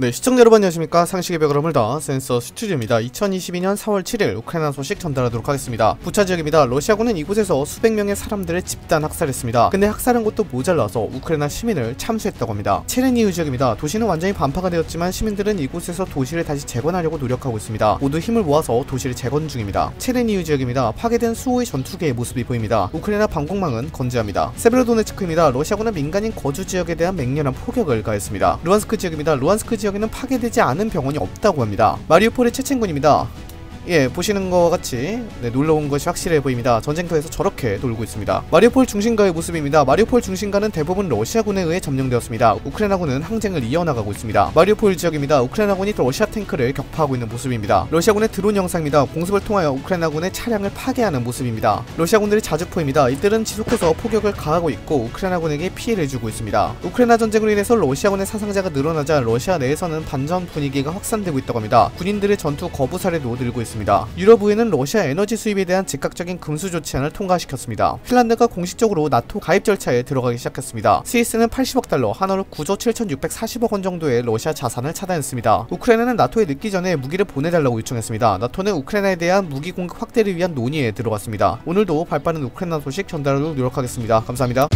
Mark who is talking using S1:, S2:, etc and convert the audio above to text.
S1: 네, 시청자 여러분 안녕하십니까? 상식의 벽을 허물다 센서 스튜디오입니다. 2022년 4월 7일 우크라이나 소식 전달하도록 하겠습니다. 부차 지역입니다. 러시아군은 이곳에서 수백 명의 사람들을 집단 학살했습니다. 근데 학살한 것도 모자라서 우크라이나 시민을 참수했다고 합니다. 체레니우 지역입니다. 도시는 완전히 반파가 되었지만 시민들은 이곳에서 도시를 다시 재건하려고 노력하고 있습니다. 모두 힘을 모아서 도시를 재건 중입니다. 체레니우 지역입니다. 파괴된 수호의 전투기의 모습이 보입니다. 우크라이나 방공망은 건재합니다. 세베로도네츠크입니다. 러시아군은 민간인 거주 지역에 대한 맹렬한 포격을 가했습니다. 루안스크 지역입니다. 루안스크 지역 지역에는 파괴되지 않은 병원이 없다고 합니다. 마리우폴의 체첸군입니다. 예, 보시는 것과 같이 네, 놀러 온 것이 확실해 보입니다. 전쟁터에서 저렇게 놀고 있습니다. 마리우폴 중심가의 모습입니다. 마리우폴 중심가는 대부분 러시아군에 의해 점령되었습니다. 우크라이나군은 항쟁을 이어나가고 있습니다. 마리우폴 지역입니다. 우크라이나군이 러시아 탱크를 격파하고 있는 모습입니다. 러시아군의 드론 영상입니다. 공습을 통하여 우크라이나군의 차량을 파괴하는 모습입니다. 러시아군들의 자주포입니다. 이들은 지속해서 포격을 가하고 있고 우크라이나군에게 피해를 주고 있습니다. 우크라이나 전쟁으로 인해서 러시아군의 사상자가 늘어나자 러시아 내에서는 반전 분위기가 확산되고 있다고 합니다. 군인들의 전투 거부 사례도 늘고 있습니다. 있습니다. 유럽의회는 러시아 에너지 수입에 대한 즉각적인 금수 조치안을 통과시켰습니다. 핀란드가 공식적으로 나토 가입 절차에 들어가기 시작했습니다. 스위스는 80억 달러, 한화로 9조 7,640억 원 정도의 러시아 자산을 차단했습니다. 우크라이나는 나토에 늦기 전에 무기를 보내달라고 요청했습니다. 나토는 우크라이나에 대한 무기 공급 확대를 위한 논의에 들어갔습니다. 오늘도 발빠른 우크라이나 소식 전달하도록 노력하겠습니다. 감사합니다.